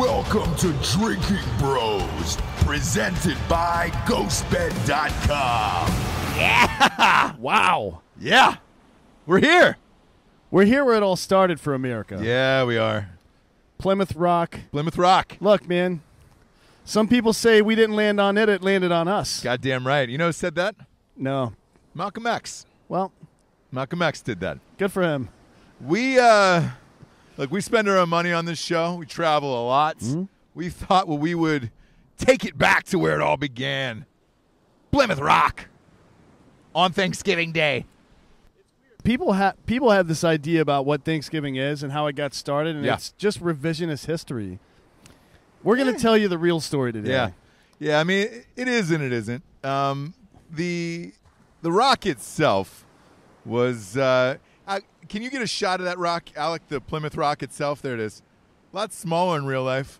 Welcome to Drinking Bros, presented by GhostBed.com. Yeah! Wow. Yeah, we're here. We're here where it all started for America. Yeah, we are. Plymouth Rock. Plymouth Rock. Look, man. Some people say we didn't land on it, it landed on us. Goddamn right. You know who said that? No. Malcolm X. Well, Malcolm X did that. good for him. We uh look, we spend our own money on this show. We travel a lot. We thought well we would take it back to where it all began. Plymouth Rock. On Thanksgiving Day. People have people have this idea about what Thanksgiving is and how it got started, and Yeah. it's just revisionist history. We're going to tell you the real story today. Yeah, yeah. I mean, it- it is and it isn't. Um, the the rock itself was. Uh, I, can you get a shot of that rock, Alec? The Plymouth Rock itself. There it is. A lot smaller in real life.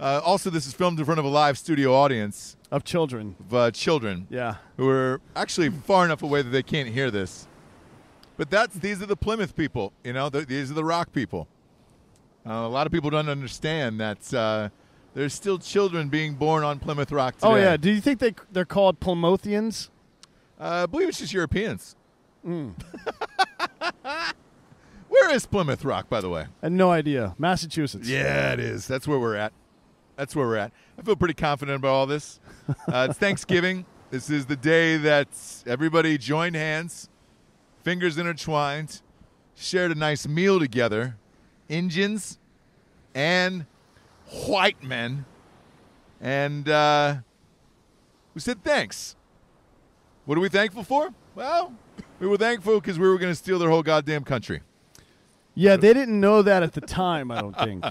Uh, also, this is filmed in front of a live studio audience Of children. of uh, children Yeah. who are actually far enough away that they can't hear this. But that's these are the Plymouth people. You know, these are the rock people. Uh, a lot of people don't understand that uh, there's still children being born on Plymouth Rock today. Oh yeah. Do you think they they're called Plymothians? Uh, I believe it's just Europeans. Where is Plymouth Rock, by the way? I had no idea. Massachusetts. Yeah, it is. That's where we're at. That's where we're at. I feel pretty confident about all this. Uh, it's Thanksgiving. This is the day that everybody joined hands, fingers intertwined, shared a nice meal together. Indians and white men. And uh, we said thanks. What are we thankful for? Well, we were thankful because we were going to steal their whole goddamn country. Yeah, they didn't know that at the time, I don't think.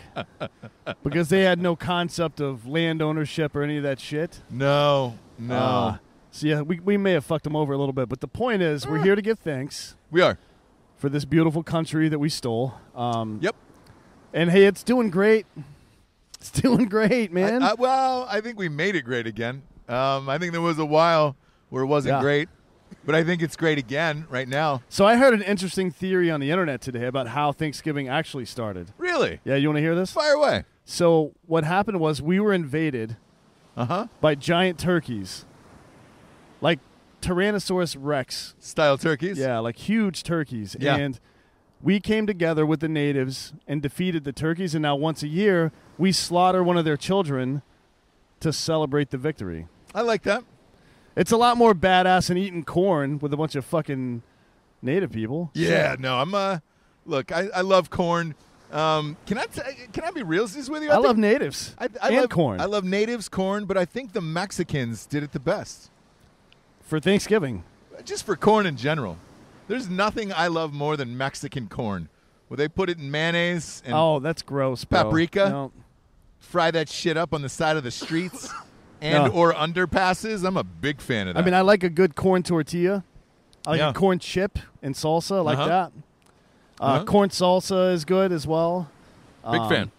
because they had no concept of land ownership or any of that shit. No, no. Uh, so yeah, we, we may have fucked them over a little bit, but the point is, we're here to give thanks we are. for this beautiful country that we stole. Um, Yep. And hey, it's doing great. It's doing great, man. I- I- well, I think we made it great again. Um, I think there was a while where it wasn't Yeah. great, but I think it's great again right now. so I heard an interesting theory on the internet today about how Thanksgiving actually started. Really? Yeah, you want to hear this? Fire away. So what happened was we were invaded Uh huh. by giant turkeys, like Tyrannosaurus Rex Style turkeys. Yeah, like huge turkeys. Yeah. And we came together with the natives and defeated the turkeys, and now once a year we slaughter one of their children to celebrate the victory. I like that. It's a lot more badass than eating corn with a bunch of fucking native people. Yeah. No, I'm. Uh, look, I, I love corn. Um, can I t- can I be real with you? I, think- love natives I, I and love corn I love natives corn, but I think the Mexicans did it the best. for Thanksgiving. Just for corn in general. There's nothing I love more than Mexican corn. Where they put it in mayonnaise and oh, that's gross. Bro. Paprika? No. fry that shit up on the side of the streets and No. or underpasses. I'm a big fan of that. I mean, I like a good corn tortilla. I like Yeah. a corn chip and salsa. I like Uh-huh. that. Uh, Uh-huh. Corn salsa is good as well. big Um, fan.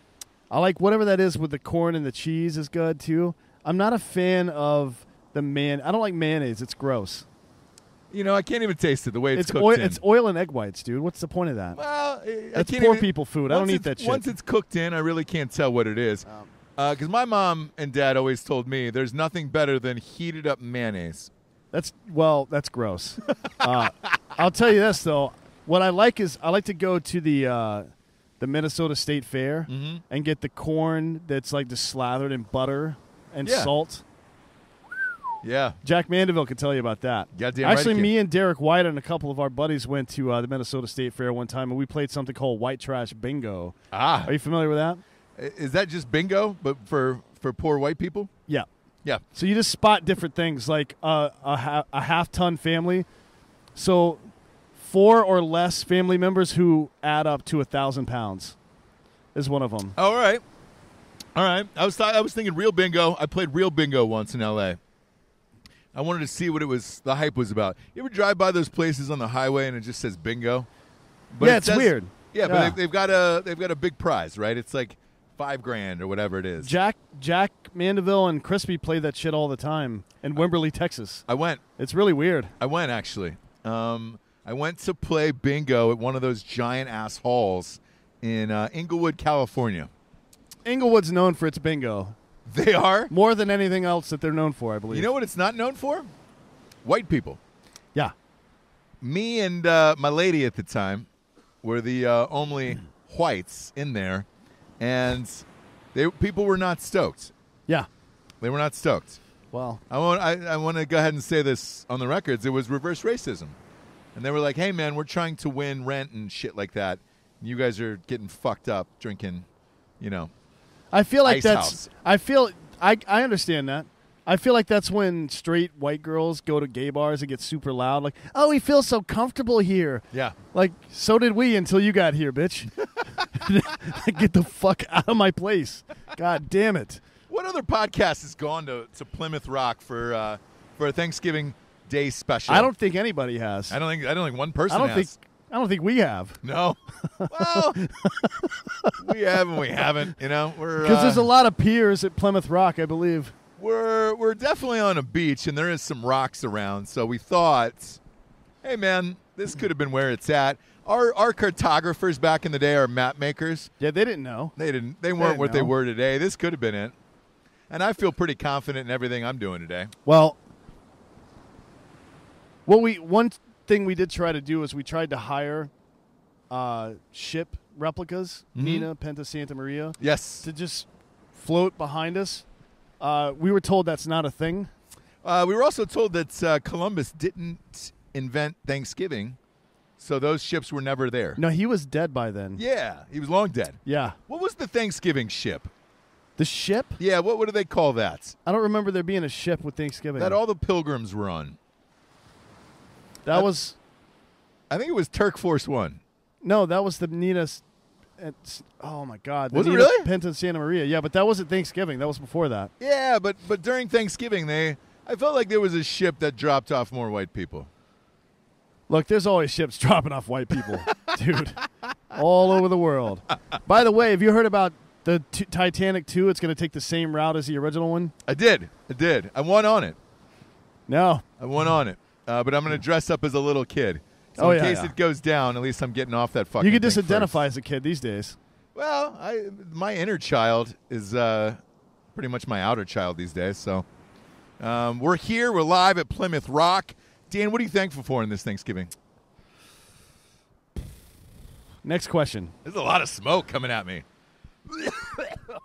I like whatever that is with the corn and the cheese is good too. I'm not a fan of the man. I don't like mayonnaise. It's gross. You know, I can't even taste it the way it's, It's cooked oil. in. It's oil and egg whites, dude. What's the point of that? well, I- I That's can't poor even- people food. I don't eat that shit. Once it's cooked in, I really can't tell what it is. Because my mom and dad always told me there's nothing better than heated up mayonnaise. That's well, that's gross. uh, I'll tell you this though. What I like is I like to go to the uh, the Minnesota State Fair Mm-hmm. and get the corn that's like just slathered in butter and Yeah. salt. Yeah. Jack Mandeville can tell you about that. Goddamn Actually, can. me and Derek White and a couple of our buddies went to uh, the Minnesota State Fair one time, and we played something called White Trash Bingo. Ah. Are you familiar with that? Is that just bingo, but for, for poor white people? Yeah. Yeah. So you just spot different things, like uh, a, ha- a half ton family. So four or less family members who add up to a thousand pounds is one of them. All right. All right. I was th- I was thinking real bingo. I played real bingo once in L.A. I wanted to see what it was. The hype was about. You ever drive by those places on the highway and it just says bingo? Yeah, it it's says- weird. Yeah, but they've, they've got a they've got a big prize, right? It's like five grand or whatever it is. Jack Jack Mandeville and Crispy play that shit all the time in Wimberley, Texas. I went. It's really weird. I went actually. Um, I went to play bingo at one of those giant ass halls in uh, Inglewood, California. Inglewood's known for its bingo They are. more than anything else that they're known for. I believe. You know what it's not known for? White people. Yeah. Me and uh, my lady at the time were the uh, only whites in there, and they people were not stoked. Yeah. They were not stoked. Well, I want I, I want to go ahead and say this on the records. It was reverse racism, and they were like, "Hey, man, we're trying to win rent and shit like that. You guys are getting fucked up drinking, you know." I feel like that's. House. I feel. I I understand that. I feel like that's when straight white girls go to gay bars and get super loud, like, "Oh, we feel so comfortable here." Yeah. Like, so did we until you got here, bitch. get the fuck out of my place. God damn it. What other podcast has gone to, to Plymouth Rock for uh, for a Thanksgiving Day special? I don't think anybody has. I don't think I don't think one person. I don't has. think. I don't think we have. No. Well, we have and we haven't. You know, we're Because uh, there's a lot of piers at Plymouth Rock, I believe. we're we're definitely on a beach and there is some rocks around. So we thought, hey man, this could have been where it's at. Our our cartographers back in the day are map makers. Yeah, they didn't know. They didn't. They weren't didn't what they were today. This could have been it. And I feel pretty confident in everything I'm doing today. Well, what we one thing we did try to do is we tried to hire uh, ship replicas, Mhm. Nina, Pinta, Santa Maria, Yes. to just float behind us. Uh, we were told that's not a thing. Uh, we were also told that uh, Columbus didn't invent Thanksgiving, so those ships were never there. No, he was dead by then. Yeah, he was long dead. Yeah. What was the Thanksgiving ship? The ship? Yeah, what, what do they call that? I don't remember there being a ship with Thanksgiving. That all the pilgrims were on. that was I think it was Turk Force One. no, that was the Nina. s- it's- Oh my God! The Was it Nina really? Pinta Santa Maria. Yeah, but that wasn't Thanksgiving. That was before that. Yeah, but but during Thanksgiving, they I felt like there was a ship that dropped off more white people. Look, there's always ships dropping off white people, dude, all over the world. By the way, have you heard about the t- Titanic 2? It's going to take the same route as the original one. I did, I did. I won on it. No, I won on it. Uh, but I'm going to dress up as a little kid. So Oh, in yeah, case yeah. it goes down, at least I'm getting off that fucking. you can thing just identify as a kid these days. Well, I my inner child is uh, pretty much my outer child these days. So um, we're here. We're live at Plymouth Rock. Dan, what are you thankful for in this Thanksgiving? Next question. There's a lot of smoke coming at me.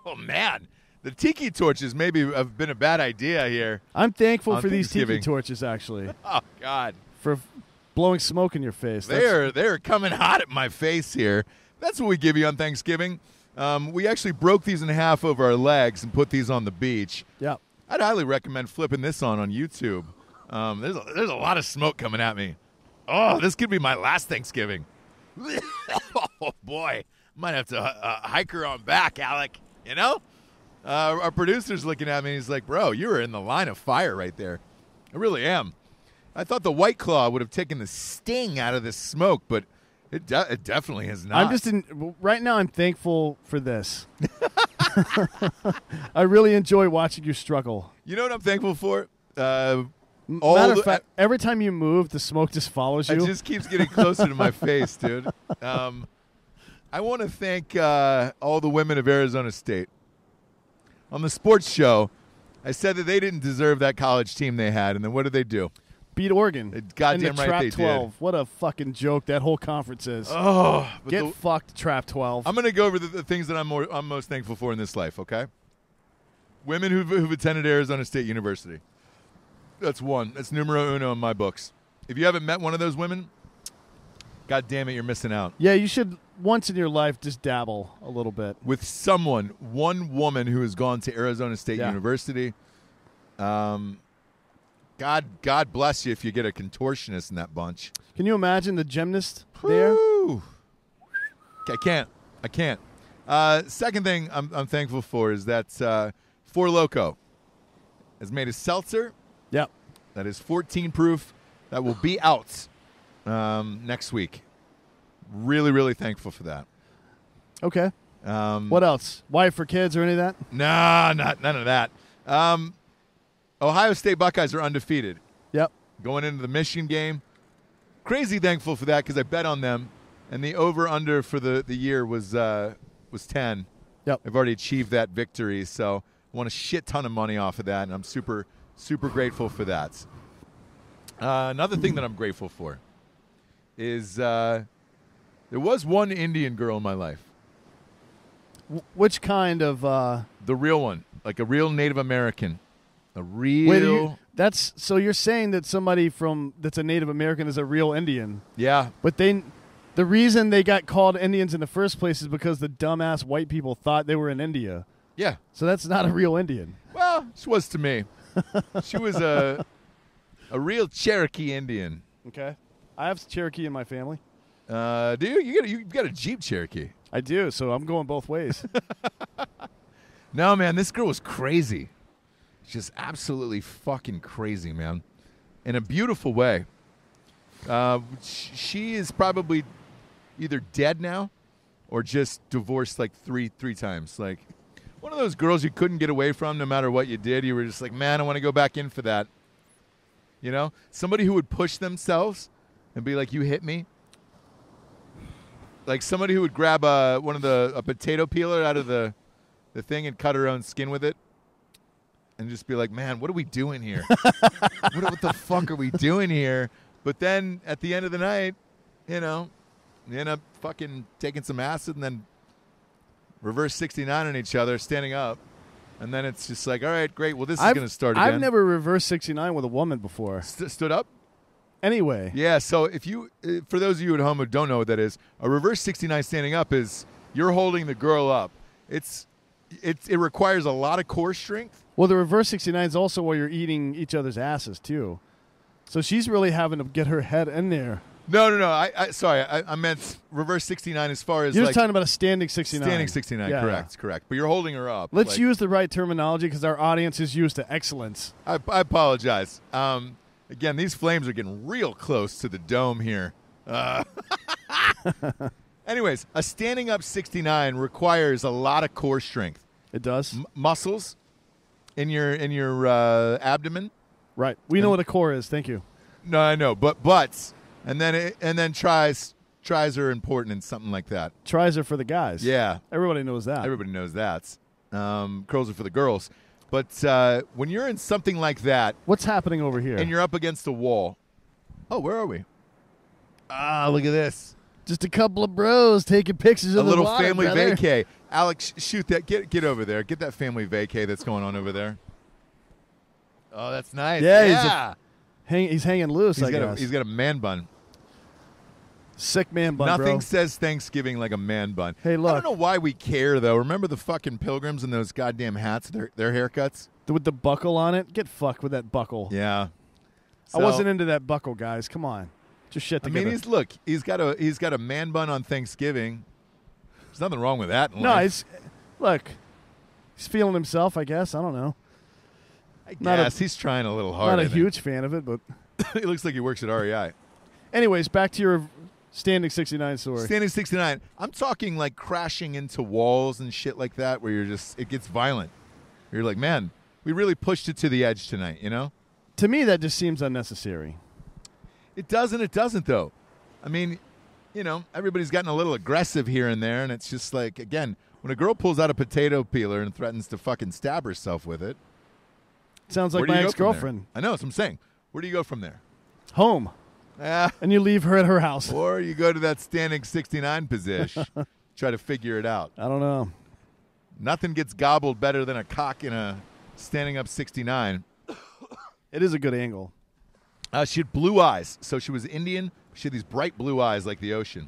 oh man, the tiki torches maybe have been a bad idea here. I'm thankful for these tiki torches, actually, Oh God, for f- blowing smoke in your face. They're they're coming hot at my face here. That's what we give you on Thanksgiving. Um, we actually broke these in half over our legs and put these on the beach. Yeah. I'd highly recommend flipping this on on YouTube. Um, there's a, there's a lot of smoke coming at me. Oh, this could be my last Thanksgiving. oh boy, might have to uh, hike her on back, Alec. You know, uh, our producer's looking at me. and He's like, "Bro, you were in the line of fire right there." I really am. I thought the White Claw would have taken the sting out of this smoke, but it, de- it definitely has not. I'm just in right now. I'm thankful for this. I really enjoy watching you struggle. You know what I'm thankful for? Uh, All Matter of fact, every time you move, the smoke just follows you. It just keeps getting closer to my face, dude. Um, I want to thank uh, all the women of Arizona State. On the sports show, I said that they didn't deserve that college team they had, and then what did they do? Beat Oregon. Uh, goddamn in the right Trap they did. 12. What a fucking joke that whole conference is. Oh, but Get the- fucked, Trap 12. I'm going to go over the, the things that I'm more I'm most thankful for in this life. Okay, women who've, who've attended Arizona State University. That's one. That's numero uno in my books. If you haven't met one of those women, god damn it, you're missing out. yeah, you should once in your life just dabble a little bit. with someone, one woman who has gone to Arizona State Yeah. University. Um, God, God bless you if you get a contortionist in that bunch. Can you imagine the gymnast there? I can't. I can't. Uh, second thing I'm, I'm thankful for is that uh, Four Loco has made a seltzer. That is 14 proof that will be out um, next week. Really, really thankful for that. Okay. Um, What else? Wife or kids or any of that? Nah, not none of that. Um, Ohio State Buckeyes are undefeated Yep. going into the Michigan game. Crazy thankful for that because I bet on them, and the over under for the, the year was uh, was ten. Yep. I've already achieved that victory, so I want a shit ton of money off of that, and I'm super, super grateful for that. Uh, another thing that I'm grateful for is uh, there was one Indian girl in my life, W- which kind of? Uh, the real one, like a real Native American, a real. wait, you, that's so you're saying that somebody from that's a Native American is a real Indian, yeah, but they, the reason they got called Indians in the first place is because the dumbass white people thought they were in India. yeah. So that's not a real Indian. Well, she was to me. she was a a real Cherokee Indian. Okay. I have Cherokee in my family. Uh, do you? You got a, you got a Jeep Cherokee? I do, so I'm going both ways. No, man, this girl was crazy. Just absolutely fucking crazy, man. In a beautiful way. Uh, she is probably either dead now or just divorced like three three times. Like one of those girls you couldn't get away from no matter what you did. You were just like, man, I want to go back in for that. You know, somebody who would push themselves and be like, "You hit me." Like somebody who would grab a one of the a potato peeler out of the the thing and cut her own skin with it, and just be like, "Man, what are we doing here? what, what the fuck are we doing here?" But then at the end of the night, you know, you end up fucking taking some acid and then reverse 69 on each other, standing up. And then it's just like, all right, great. Well, this is I've, going to start again. I've never reversed 69 with a woman before. St- stood up. Anyway, Yeah. So if you, uh, for those of you at home who don't know what that is, a reverse 69 standing up is you're holding the girl up. It's, it's it requires a lot of core strength. well, the reverse 69 is also where you're eating each other's asses, too. So she's really having to get her head in there. No, no, no. I, I sorry, I, I meant reverse 69 as far as You're like just talking about a standing 69. standing 69. Yeah, correct, correct. But you're holding her up. Let's like- use the right terminology because our audience is used to excellence. I, I apologize. Um, again, these flames are getting real close to the dome here. Uh, anyways, a standing up 69 requires a lot of core strength, It does. M- muscles in your in your uh, abdomen. Right. We know what a core is. Thank you. No, I know, but butts, and then it, and then tries tries are important in something like that. Tries are for the guys. Yeah, Everybody knows that. everybody knows that. Um, curls are for the girls, but uh, when you're in something like that, What's happening over here? and you're up against a wall. Oh, where are we? Ah, look at this. Just a couple of bros taking pictures A of the little water, family brother. vacay. Alex, shoot that. Get get over there. Get that family vacay that's going on over there. Oh, that's nice. Yeah, he's a- yeah. Hang, he's hanging loose, He's I got a, he's got a man bun. Sick man bun, Nothing bro. says Thanksgiving like a man bun. Hey, look. I don't know why we care though. Remember the fucking pilgrims and those goddamn hats, their their haircuts. With the buckle on it? Get fucked with that buckle. Yeah. I wasn't into that buckle, guys. Come on. Just shit I mean, he's look. He's got a he's got a man bun on Thanksgiving. There's nothing wrong with that. No, life. he's look. He's feeling himself, I guess. I don't know. I not a- he's trying a little hard. Not a huge fan of it, but he looks like he works at REI. anyways, back to your standing 69 story. Standing 69. I'm talking like crashing into walls and shit like that where you're just, it gets violent. You're like, man, we really pushed it to the edge tonight, you know? to me, that just seems unnecessary. It doesn't, it doesn't, though. I mean, you know, everybody's gotten a little aggressive here and there, and it's just like, again, when a girl pulls out a potato peeler and threatens to fucking stab herself with it, Sounds like my ex girlfriend. I know, that's what I'm saying. Where do you go from there? Home. Ah, And you leave her at her house. or you go to that standing 69 position, try to figure it out. I don't know. Nothing gets gobbled better than a cock in a standing up 69. It is a good angle. Uh, she had blue eyes, so she was Indian. She had these bright blue eyes like the ocean,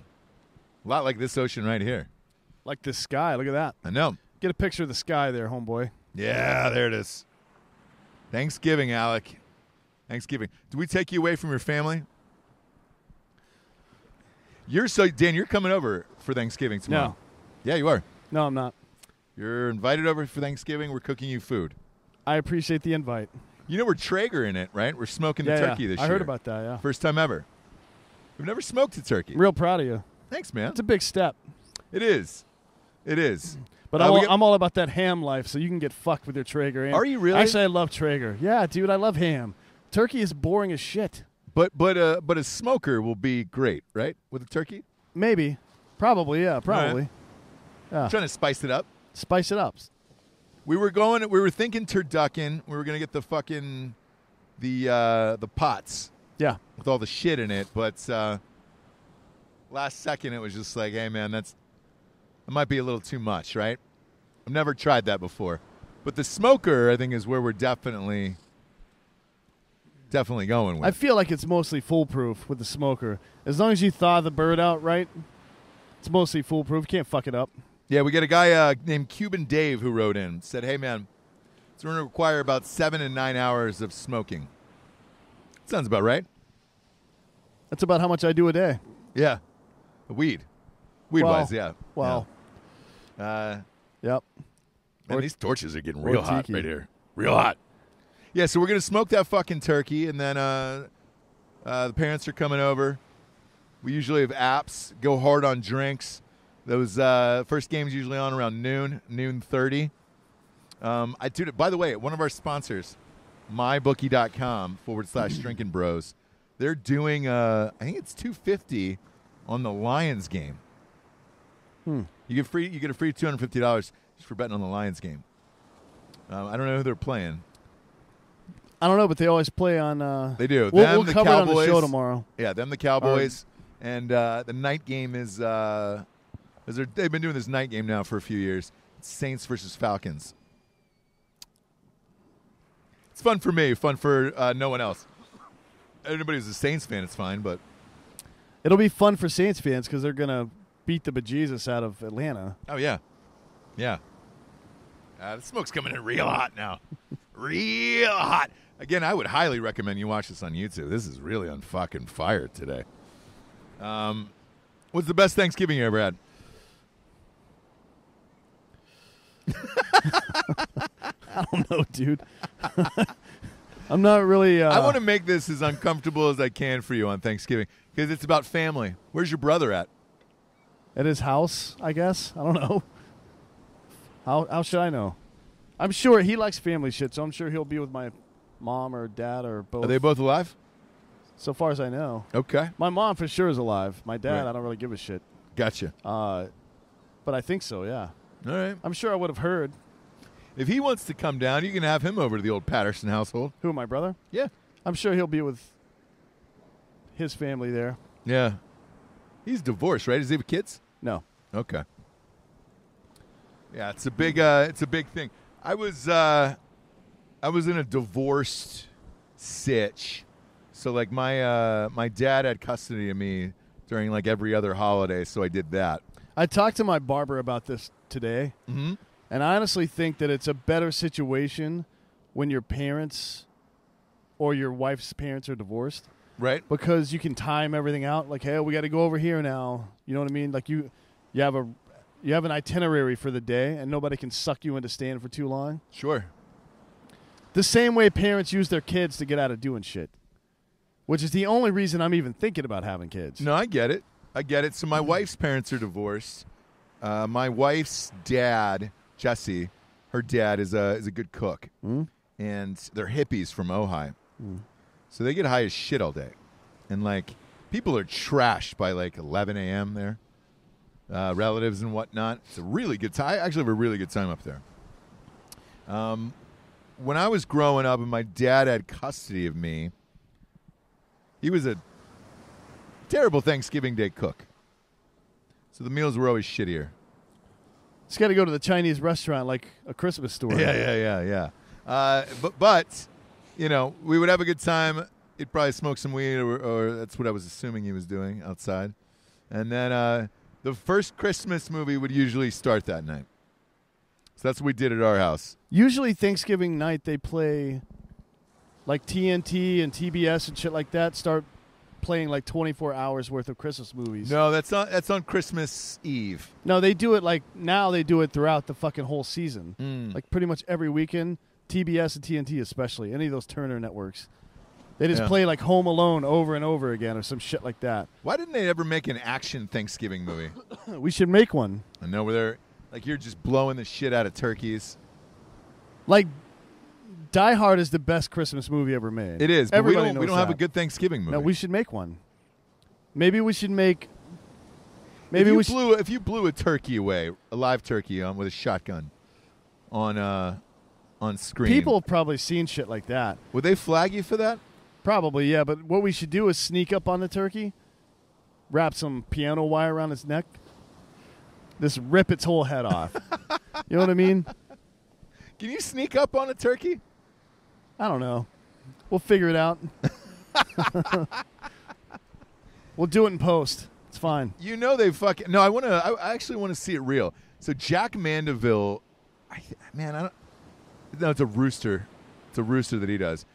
a lot like this ocean right here. Like the sky. Look at that. I know. Get a picture of the sky there, homeboy. Yeah, there it is. Thanksgiving, Alec. Thanksgiving. Do we take you away from your family? You're so Dan. You're coming over for Thanksgiving tomorrow. No. Yeah, you are. No, I'm not. You're invited over for Thanksgiving. We're cooking you food. I appreciate the invite. You know we're Traeger in it, right? We're smoking the turkey yeah. this I year. I heard about that, yeah. First time ever. We've never smoked a turkey. Real proud of you. Thanks, man. It's a big step. It is. It is. But Uh, I'm, all, got- I'm all about that ham life, so you can get fucked with your Traeger. ham. Are you really? Actually, I love Traeger. Yeah, dude, I love ham. Turkey is boring as shit. But but uh but a smoker will be great, right? With a turkey, Maybe. Probably, yeah, probably. Yeah. trying to spice it up. Spice it up. We were going. We were thinking turducken. We were gonna get the fucking the uh, the pots Yeah. with all the shit in it, but uh, last second it was just like, hey man, that's that might be a little too much, right? I've never tried that before, but the smoker I think is where we're definitely definitely going with. I feel like it's mostly foolproof with the smoker. As long as you thaw the bird out right, it's mostly foolproof. You can't fuck it up. Yeah, we got a guy uh, named Cuban Dave who wrote in said, "Hey man, it's going to require about seven and nine hours of smoking." Sounds about right. That's about how much I do a day. Yeah, weed, weed wise, yeah. Well, Yeah. Uh, yep. man, Or- these torches are getting real hot right here, real hot. Yeah, so we're gonna smoke that fucking turkey, and then uh, uh, the parents are coming over. We usually have apps, go hard on drinks. Those uh, first games usually on around noon, noon thirty. Um, I do. By the way, one of our sponsors, mybookie.com forward slash drinking bros, they're doing. Uh, I think it's two fifty on the Lions game. Hmm. You get free. You get a free two hundred fifty dollars just for betting on the Lions game. Um, I don't know who they're playing. I don't know, but they always play on. Uh, They do. We'll, Them, we'll the cover it on the show tomorrow. Yeah, them the Cowboys, and uh, the night game is. Uh, is they're- they've been doing this night game now for a few years. It's Saints versus Falcons. It's fun for me. Fun for uh, no one else. Anybody who's a Saints fan, it's fine. But It'll be fun for Saints fans because they're gonna beat the bejesus out of Atlanta. oh yeah, yeah. Uh, the smoke's coming in real hot now, real hot. Again, I would highly recommend you watch this on YouTube. This is really on fucking fire today. Um, what's the best Thanksgiving you ever had? I don't know, dude. I'm not really. Uh, I want to make this as uncomfortable as I can for you on Thanksgiving because it's about family. Where's your brother at? at his house. I guess I don't know. How how should I know? I'm sure he likes family shit, so I'm sure he'll be with my mom or dad or both. Are they both alive? so far as I know, Okay, my mom for sure is alive. My dad, Right. I don't really give a shit. gotcha. Uh, but I think so. Yeah, All right. I'm sure I would have heard. If he wants to come down, you can have him over to the old Patterson household. Who my brother? Yeah, I'm sure he'll be with his family there. yeah. He's divorced, right? Does he have kids? No, Okay. Yeah, it's a big uh it's a big thing. I was uh I was in a divorced sitch. So like my uh my dad had custody of me during like every other holiday, so I did that. I talked to my barber about this today, Mm-hmm. and I honestly think that it's a better situation when your parents or your wife's parents are divorced. Right? because you can time everything out. Like, hey, we got to go over here now. You know what I mean? Like you, you have a, you have an itinerary for the day, and nobody can suck you into staying for too long. Sure. The same way parents use their kids to get out of doing shit, which is the only reason I'm even thinking about having kids. No, I get it. I get it. So my wife's parents are divorced. Uh, my wife's dad, Jesse, her dad is a is a good cook, Mm. and they're hippies from Ojai, so they get high as shit all day, and like people are trashed by like 11 a.m. there, uh, relatives and whatnot. It's a really good time. I actually have a really good time up there. Um, when I was growing up and my dad had custody of me, he was a terrible Thanksgiving Day cook. So the meals were always shittier. Just got to go to the Chinese restaurant like a Christmas store. Yeah, yeah, yeah, yeah. Uh, but but you know, we would have a good time. He'd probably smoke some weed, or, or that's what I was assuming he was doing outside. And then uh, the first Christmas movie would usually start that night. So that's what we did at our house. Usually Thanksgiving night they play like TNT and TBS and shit like that. Start playing like 24 hours worth of Christmas movies. No, that's on that's on Christmas Eve. No, they do it like now. They do it throughout the fucking whole season. Mm. Like pretty much every weekend. TBS and TNT especially. Any of those Turner networks. They just Yeah. play like Home Alone over and over again or some shit like that. Why didn't they ever make an action Thanksgiving movie? We should make one. I know where they're like you're just blowing the shit out of turkeys. Like Die Hard is the best Christmas movie ever made. It is, but we Everybody don't we don't have a good Thanksgiving movie. No, we should make one. Maybe we should make Maybe if you we should- blew if you blew a turkey away, a live turkey on with a shotgun, on uh, on screen. People have probably seen shit like that. would they flag you for that? Probably, yeah. But what we should do is sneak up on the turkey, wrap some piano wire around its neck, just rip its whole head off. you know what I mean? Can you sneak up on a turkey? I don't know. We'll figure it out. we'll do it in post. It's fine. You know they fucking no. I want to. I, I actually want to see it real. So Jack Mandeville, I man, I don't. No, it's a rooster. It's a rooster that he does.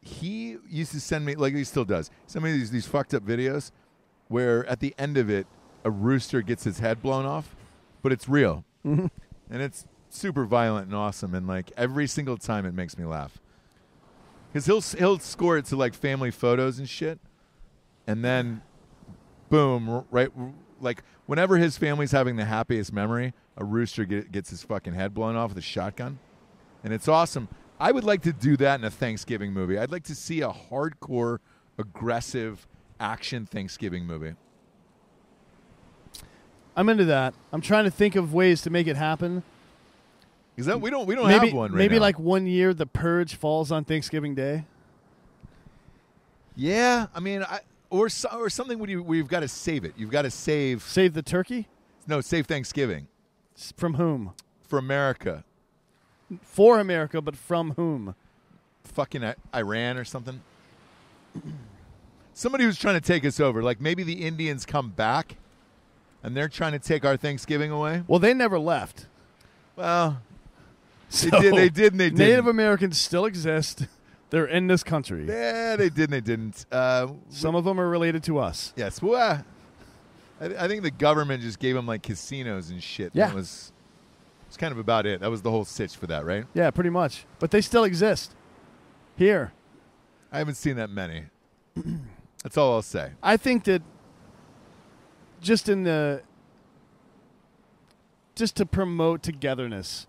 He used to send me like he still does. Send me these these fucked up videos where at the end of it, a rooster gets his head blown off, but it's real, mm-hmm. and it's super violent and awesome. And like every single time, it makes me laugh because he'll he'll score it to like family photos and shit, and then boom, right, like whenever his family's having the happiest memory, a rooster get, gets his fucking head blown off with a shotgun, and it's awesome. I would like to do that in a Thanksgiving movie. I'd like to see a hardcore, aggressive action Thanksgiving movie. I'm into that. I'm trying to think of ways to make it happen. Is that we don't we don't maybe have one right maybe now. like one year the purge falls on Thanksgiving Day. yeah, I mean, I, or so, or something where you where you've got to save it. You've got to save Save the turkey no save Thanksgiving from whom? for America. For America, but from whom? fucking Iran or something. Somebody who's trying to take us over. Like maybe the Indians come back and they're trying to take our Thanksgiving away. Well, they never left. Well, So they did, they did, and they didn't. Native Americans still exist. They're in this country. yeah, they did, and they didn't. Uh, Some of them are related to us. yes, well, uh, I, I think the government just gave them like casinos and shit. Yeah. that was it's kind of about it. That was the whole sitch for that, right? Yeah, pretty much. But they still exist. Here. I haven't seen that many. That's all I'll say. I think that just in the just to promote togetherness,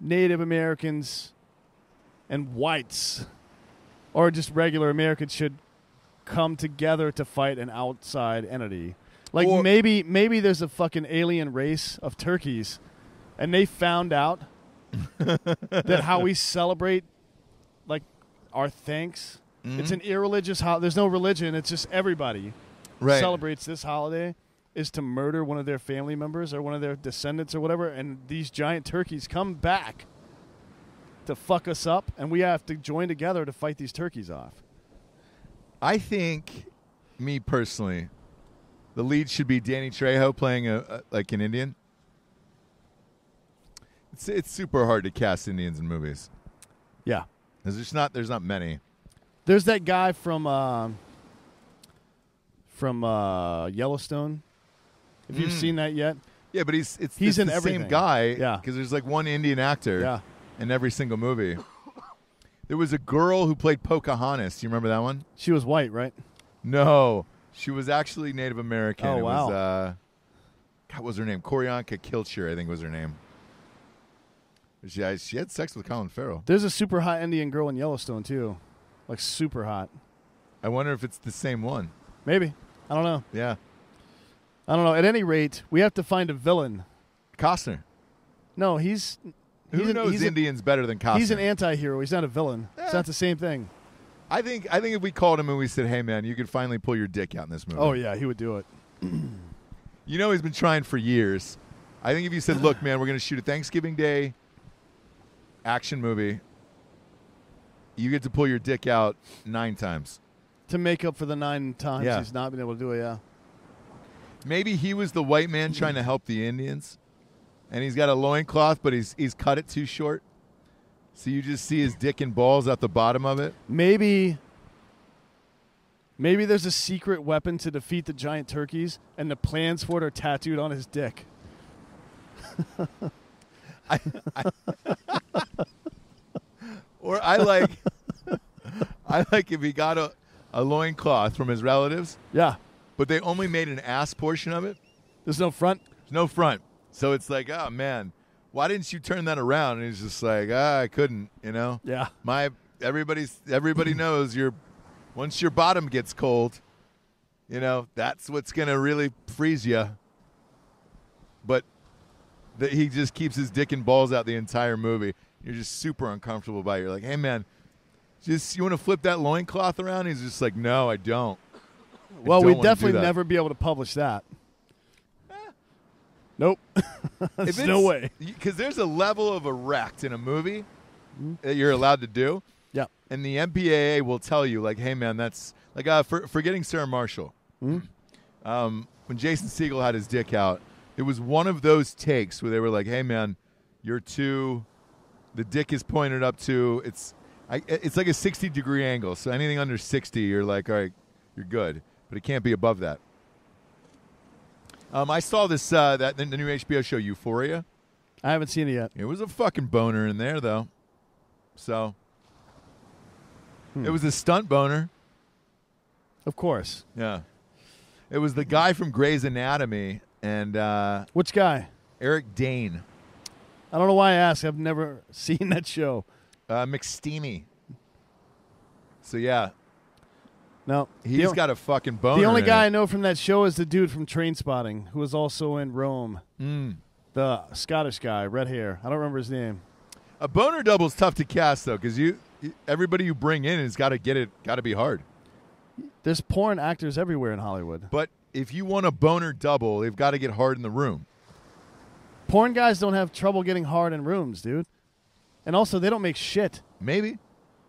Native Americans and whites or just regular Americans should come together to fight an outside entity. Like Or- maybe maybe there's a fucking alien race of turkeys and they found out that how we celebrate like our thanks it's mm-hmm. an irreligious how There's no religion. It's just everybody Right. celebrates this holiday is to murder one of their family members or one of their descendants or whatever. And these giant turkeys come back to fuck us up, and we have to join together to fight these turkeys off. I think, me personally, the lead should be Danny Trejo playing a, a like an Indian. It's it's super hard to cast Indians in movies. Yeah. There's not there's not many. There's that guy from uh, from uh, Yellowstone. If you've Mm. seen that yet, Yeah, but he's it's, He's it's in the everything. same guy. Yeah. because there's like one Indian actor. Yeah. in every single movie. There was a girl who played Pocahontas. Do you remember that one? she was white, right? No, she was actually Native American. Oh, it Was, wow. uh, God, what was her name? Q'orianka Kilcher, I think was her name. She, I- she had sex with Colin Farrell. There's a super hot Indian girl in Yellowstone too, like super hot. I wonder if it's the same one. Maybe I don't know. Yeah, I don't know. At any rate, we have to find a villain. Costner. No, he's Who he's an- knows he's a- Indians better than Costner? He's an anti-hero. He's not a villain. It's Eh. not the same thing. I think. I think if we called him and we said, "Hey, man, you could finally pull your dick out in this movie." Oh yeah, he would do it. You know he's been trying for years. I think if you said, "Look, man, we're going to shoot a Thanksgiving Day action movie," you get to pull your dick out nine times. To make up for the nine times Yeah. he's not been able to do it. Yeah. Maybe he was the white man trying to help the Indians, and he's got a loincloth, but he's he's cut it too short. So you just see his dick and balls at the bottom of it. Maybe. Maybe there's a secret weapon to defeat the giant turkeys, and the plans for it are tattooed on his dick. Or I like, I like if he got a, a loincloth from his relatives, Yeah. but they only made an ass portion of it. There's no front. There's no front. So it's like, oh man, why didn't you turn that around? And he's just like, ah, I couldn't, you know. Yeah. My everybody's everybody knows your once your bottom gets cold, You know, that's what's going to really freeze you. But that he just keeps his dick and balls out the entire movie. You're just super uncomfortable by it. You're like, hey, man, just you want to flip that loincloth around? He's just like, no, I don't. I Well, don't we'd definitely never be able to publish that. Nope. There's no way. Because there's a level of erect in a movie that you're allowed to do. Yeah. And the MPAA will tell you, like, hey, man, that's like uh, for, forgetting Sarah Marshall. Um, when Jason Segel had his dick out, it was one of those takes where they were like, hey, man, you're too, the dick is pointed up to, it's, I, it's like a 60 degree angle. So anything under 60, you're like, all right, you're good. But it can't be above that. Um, I saw this, uh, that the new HBO show, Euphoria. I haven't seen it yet. It was a fucking boner in there, though. So it was a stunt boner. Of course. Yeah. It was the guy from Grey's Anatomy and uh, Which guy? Eric Dane, I don't know why I ask. I've never seen that show. Uh, McSteamy. So yeah, No. he's the, got a fucking boner. The only guy I know from that show is the dude from Trainspotting, who was also in Rome. Mm. The Scottish guy, red hair. I don't remember his name. A boner double is tough to cast though, because you, you- everybody you bring in has got to get it, got to be hard. There's porn actors everywhere in Hollywood. But if you want a boner double, they've got to get hard in the room. Porn guys don't have trouble getting hard in rooms, dude. And also, they don't make shit. Maybe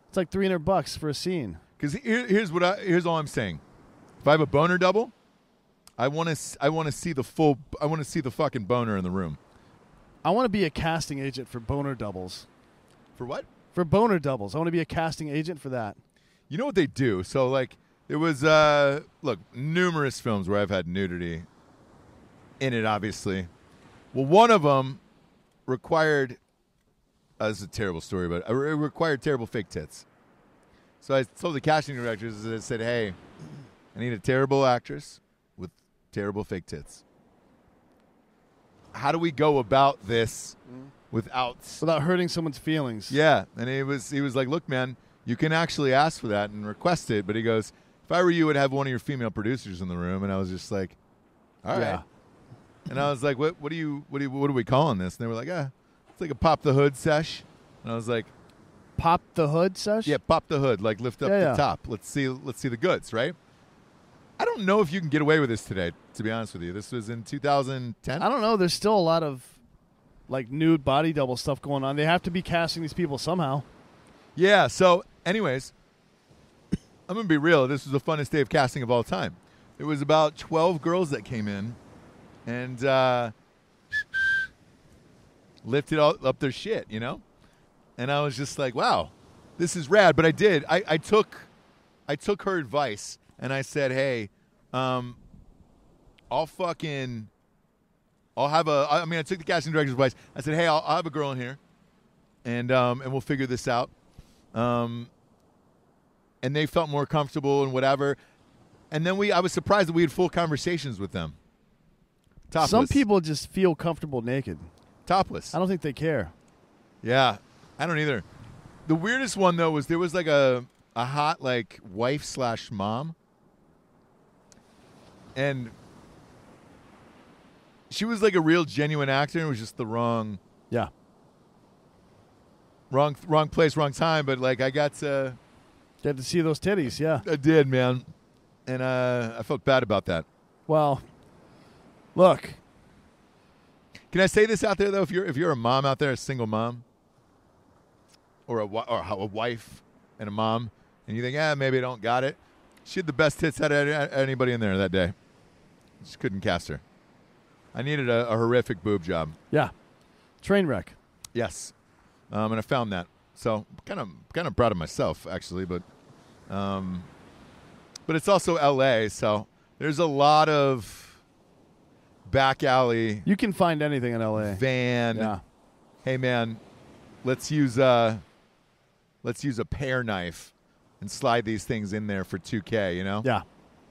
It's like 300 bucks for a scene. Because here, here's what I here's all I'm saying. If I have a boner double, I want to I want to see the full I want to see the fucking boner in the room. I want to be a casting agent for boner doubles. For what? For boner doubles. I want to be a casting agent for that. You know what they do? So like there was uh look numerous films where I've had nudity in it. Obviously, well one of them required. Uh, this is a terrible story, but it required terrible fake tits. So I told the casting directors, I said, "Hey, I need a terrible actress with terrible fake tits. How do we go about this without Without hurting someone's feelings. yeah, and he was he was like, "Look, man, you can actually ask for that and request it." But he goes, "If I were you, would have one of your female producers in the room." And I was just like, "All right." Yeah. And I was like, "What? What do you? What do you, What are we calling this?" And they were like, "Ah, like a pop the hood sesh." And I was like, Pop the hood sesh? "Yeah, pop the hood, like lift up Yeah, the yeah. top. Let's see. Let's see the goods, right?" I don't know if you can get away with this today. To be honest with you, this was in 2010. I don't know. There's still a lot of like nude body double stuff going on. They have to be casting these people somehow. Yeah. So, anyways, I'm gonna be real. This was the funnest day of casting of all time. It was about 12 girls that came in and uh, lifted all, up their shit, you know. And I was just like, "Wow, this is rad." But I did. I, I took, I took her advice and I said, "Hey, um, I'll fucking." I'll have a. I mean, I took the casting director's advice. I said, "Hey, I'll, I'll have a girl in here, and um, and we'll figure this out." Um, and they felt more comfortable and whatever. And then we, I was surprised that we had full conversations with them. Topless. Some people just feel comfortable naked. Topless. I don't think they care. Yeah, I don't either. The weirdest one though was there was like a a hot like wife slash mom, and she was like a real genuine actor. It was just the wrong Yeah. wrong wrong place, wrong time. But like I got to. Get to see those titties, yeah. I did, man, and uh, I felt bad about that. Well, look, Can I say this out there though? If you're if you're a mom out there, a single mom, or a or a wife and a mom, and you think, ah, maybe I don't got it. She had the best tits out of anybody in there that day. Just couldn't cast her. I needed a, a horrific boob job. yeah. Train wreck. Yes, um, and I found that. So kind of kind of proud of myself actually, but um, but it's also L.A. So there's a lot of back alley You can find anything in LA. van. Yeah. Hey man, let's use a let's use a pear knife and slide these things in there for 2K. You know, Yeah.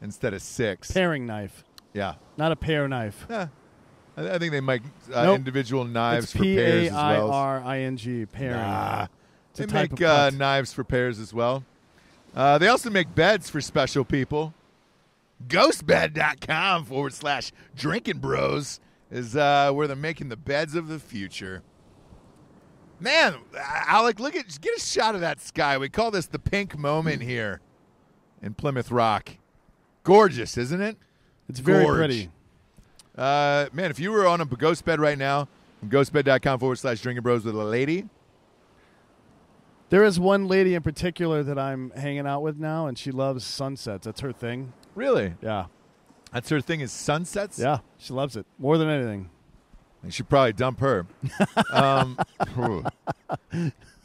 instead of six. Paring knife, yeah. not a pear knife. Yeah. I, I think they make uh, Nope. individual knives it's for P pears A as I well. R I N G. Paring. Nah. It's a They type make of uh, putt. knives for pairs as well. Uh, they also make beds for special people. ghostbed.com forward slash drinking bros is uh, where they're making the beds of the future. Man, Alec, look at get a shot of that sky. We call this the pink moment here in Plymouth Rock. Gorgeous, isn't it? It's very Gorge. pretty. Uh, man, if you were on a ghost bed right now, ghostbed.com forward slash drinking bros with a lady, There is one lady in particular that I'm hanging out with now, and she loves sunsets. That's her thing. Really, Yeah, that's her thing is sunsets. yeah, she loves it more than anything. You should probably dump her. um,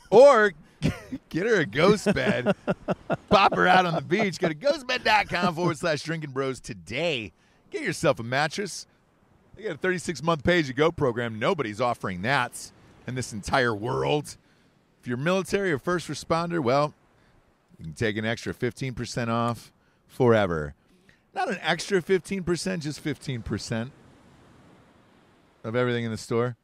or get her a ghost bed, pop her out on the beach. Go to ghostbed.com forward slash drinking bros today. Get yourself a mattress. They got a 36 month pay as you go program. Nobody's offering that in this entire world. If you're military or first responder, well, you can take an extra 15% off forever. Not an extra 15%, just 15% of everything in the store.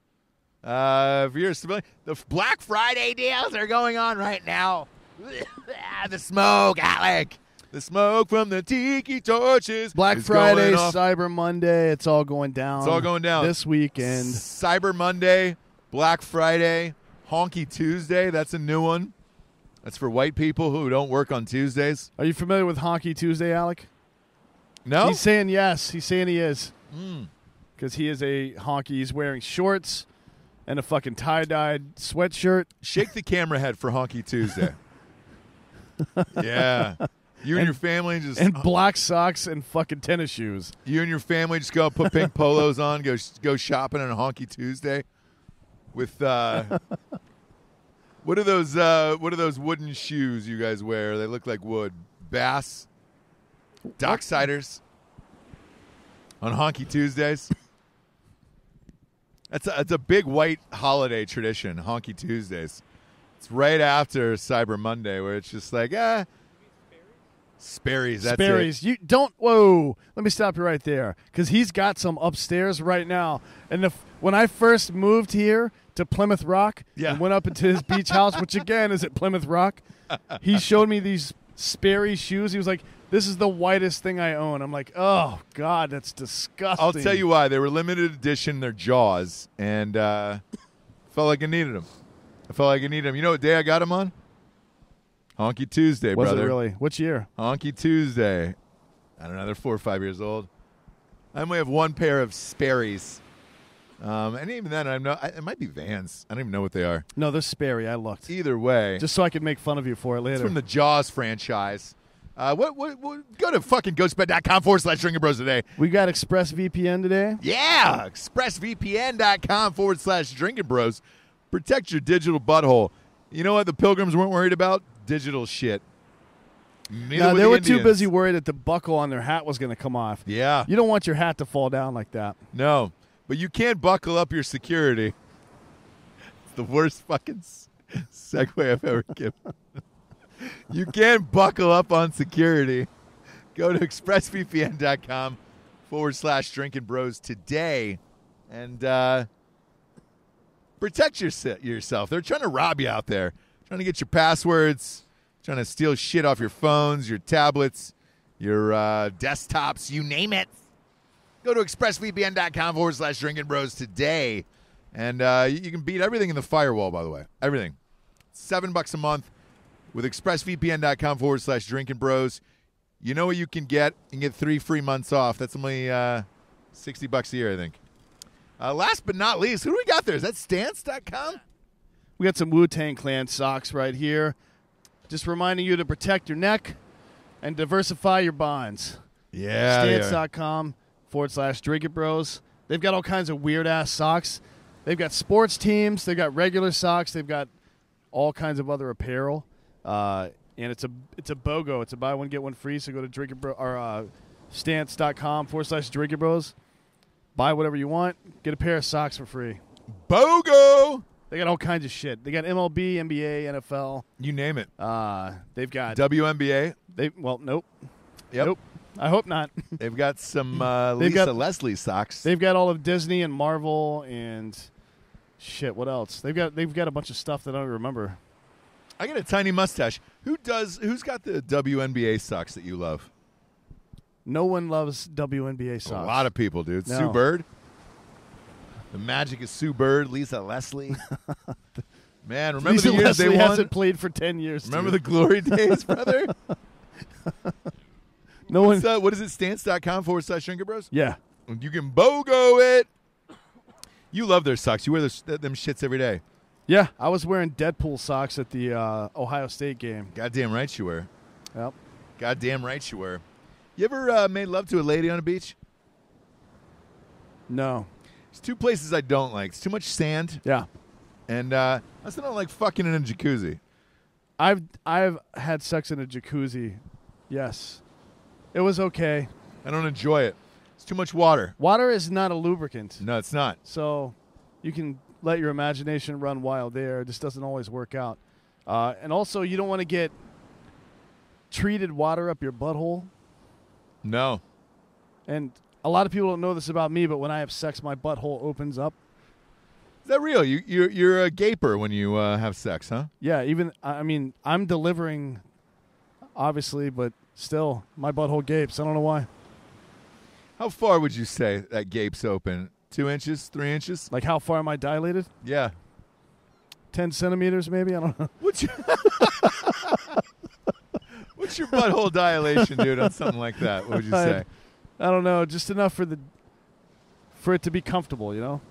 Uh, if you're the Black Friday deals are going on right now. the smoke, Alec. The smoke from the tiki torches. Black Friday. Cyber Monday, it's all going down. It's all going down this weekend. Cyber Monday, Black Friday, Honky Tuesday. That's a new one. That's for white people who don't work on Tuesdays. Are you familiar with Honky Tuesday, Alec? No, He's saying yes. He's saying he is. Hmm. Because he is a honky. He's wearing shorts and a fucking tie dyed sweatshirt. shake the camera head for Honky Tuesday. yeah, you and, And- your family just and black socks and fucking tennis shoes. You and your family just go put pink polos on, go go shopping on a honky Tuesday with uh What are those uh what are those wooden shoes you guys wear? They look like wood. Bass Docksiders on honky Tuesdays. That's a, that's a big white holiday tradition, honky Tuesdays. It's right after Cyber Monday where it's just like, ah Sperry's, that's it. Sperry's. You don't. Whoa. Let me stop you right there. Because he's got some upstairs right now. And the, when I first moved here to Plymouth Rock Yeah. and went up into his beach house, which again is at Plymouth Rock, he showed me these Sperry shoes. He was like, "This is the whitest thing I own." I'm like, "Oh God, that's disgusting." I'll tell you why. They were limited edition. They're Jaws, and uh, felt like I needed them. I felt like I needed them. You know what day I got them on? Honky Tuesday, Was brother. really? Which year? Honky Tuesday. I don't know. They're four or five years old. I only have one pair of Sperry's. Um, and even then, I'm not. I, it might be Vans. I don't even know what they are. No, they're Sperry. I looked Either way, just so I could make fun of you for it it's later. from the Jaws franchise. Uh, what, what, what, go to fucking ghostbed.com forward slash drinking bros today. we got ExpressVPN today. Yeah, expressvpn.com forward slash drinking bros. Protect your digital butthole. You know what the pilgrims weren't worried about? Digital shit. Neither No, were they the were too busy worried that the buckle on their hat was going to come off. Yeah. You don't want your hat to fall down like that. No, but you can't buckle up your security. It's the worst fucking segue I've ever given. you can't buckle up on security. Go to expressvpn.com forward slash drinking bros today and uh, protect your, yourself. They're trying to rob you out there, trying to get your passwords, trying to steal shit off your phones, your tablets, your uh, desktops, you name it go to expressvpn.com forward slash drinking bros today. And uh, you can beat everything in the firewall by the way. Everything. Seven bucks a month with expressvpn.com forward slash drinking bros. You know what you can get? You can get three free months off. That's only uh, 60 bucks a year i think. Uh, last but not least who do we got there? Is that stance.com We got some Wu Tang Clan socks right here. Just reminding you to protect your neck and diversify your bonds. yeah, Stance.com forward slash Drinking Bros. They've got all kinds of weird ass socks. They've got sports teams. They've got regular socks. They've got all kinds of other apparel. Uh, and it's a it's a BOGO. It's a buy one get one free. So go to Drinking Bro or uh, Stance.com forward slash Drinking Bros. Buy whatever you want. Get a pair of socks for free. bogo They got all kinds of shit. They got MLB, NBA, NFL. you name it Uh, they've got WNBA they well nope yep nope. I hope not. they've got some uh, They've Lisa got- Leslie socks they've got all of Disney and Marvel and shit. What else? They've got they've got a bunch of stuff that I don't remember. I got a tiny mustache. Who does? Who's got the WNBA socks that you love? No one loves WNBA socks. A lot of people, dude. No. Sue Bird. The magic is Sue Bird, Lisa Leslie. Man, remember Lisa the years Leslie they won? hasn't played for ten years. Remember dude. the glory days, brother? no one. What is it? Stance.com forward slash Shrinker Bros? Yeah, You can BOGO it. You love their socks. You wear those, them shits every day. yeah. I was wearing Deadpool socks at the uh, Ohio State game. Goddamn right you were. Yep. Goddamn right you were. You ever uh, made love to a lady on a beach? No. There's two places I don't like. It's too much sand, Yeah. and uh, I also don't like fucking in a jacuzzi. I've I've had sex in a jacuzzi. Yes. It was okay. I don't enjoy it. It's too much water. Water is not a lubricant. No, it's not. So you can let your imagination run wild there. It just doesn't always work out. Uh, and also, you don't want to get treated water up your butthole. No. And a lot of people don't know this about me, but when I have sex, my butthole opens up. Is that real? You, you're, you're a gaper when you uh, have sex, huh? Yeah, even, I I mean, I'm delivering, obviously, but still, my butthole gapes. I don't know why. How far would you say that gape's open? Two inches? Three inches? Like, how far am I dilated? Yeah. 10 centimeters, maybe? I don't know. What's your, What's your butthole dilation, dude, on something like that? What would you say? I don't know. Just enough for the, for it to be comfortable, you know?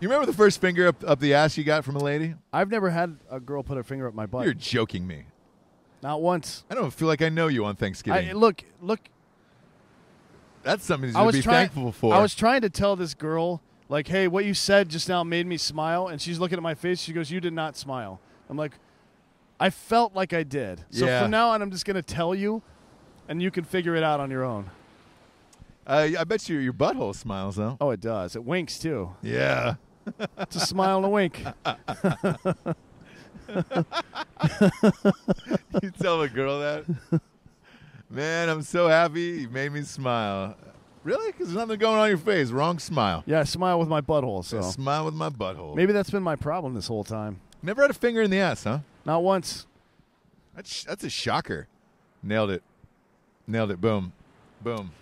You remember the first finger up, up the ass you got from a lady? I've never had a girl put her finger up my butt. You're joking me. Not once. I don't feel like I know you on Thanksgiving. I, look, look. That's something to was be trying. thankful for. I was trying to tell this girl, like, hey, what you said just now made me smile, and she's looking at my face. She goes, "You did not smile." I'm like, I felt like I did. So Yeah. from now on, I'm just gonna tell you, and you can figure it out on your own. uh, I bet you your butthole smiles, though. Oh, it does. It winks too. Yeah. It's a smile and a wink. you tell a girl that? Man, I'm so happy you made me smile. Really? Because there's nothing going on your face. Wrong smile. Yeah, I smile with my butthole. So smile with my butthole. maybe that's been my problem this whole time. Never had a finger in the ass, huh? Not once. That's that's a shocker. Nailed it. Nailed it. Boom. Boom.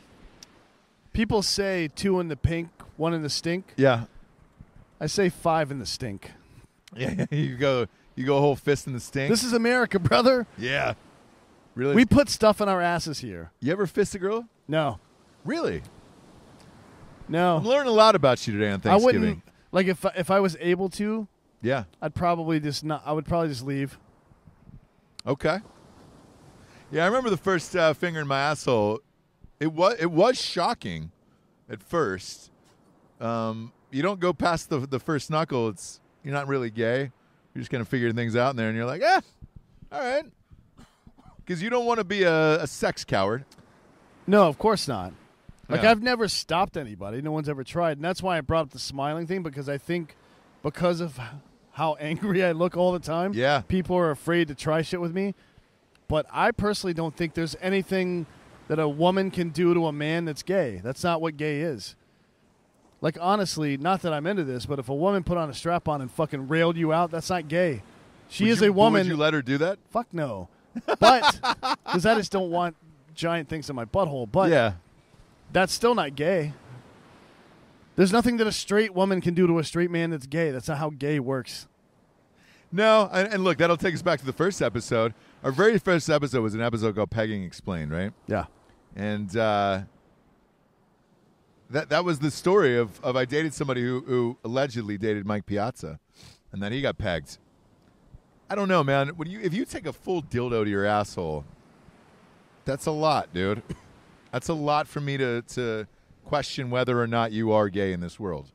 People say two in the pink, one in the stink. Yeah. I say five in the stink. Yeah. you go you go whole fist in the stink. This is America, brother. yeah. Really? We put stuff in our asses here. you ever fist a girl? No, Really? no. I'm learning a lot about you today on I Thanksgiving. wouldn't like if if I was able to. Yeah. I'd probably just not. I would probably just leave. Okay. Yeah, I remember the first uh, finger in my asshole. It was it was shocking at first. Um, you don't go past the the first knuckle. It's you're not really gay. You're just kind of figuring things out in there, and you're like, ah, all right. Because you don't want to be a, a sex coward. No, of course not. Like Yeah. I've never stopped anybody. No one's ever tried, and that's why I brought up the smiling thing because I think because of how angry I look all the time. Yeah. people are afraid to try shit with me. But I personally don't think there's anything that a woman can do to a man that's gay. That's not what gay is. Like honestly, not that I'm into this, but if a woman put on a strap on and fucking railed you out, that's not gay. She Would is you- a woman. Would you let her do that? Fuck no. But because I just don't want giant things in my butthole. But yeah. that's still not gay. There's nothing that a straight woman can do to a straight man that's gay. That's not how gay works. No, and, and look, that'll take us back to the first episode. Our very first episode was an episode called Pegging Explained, right? Yeah. and uh, that that was the story of, of I dated somebody who, who allegedly dated Mike Piazza, and then he got pegged. I don't know, man. When you if you take a full dildo to your asshole, that's a lot, dude. That's a lot for me to to question whether or not you are gay in this world.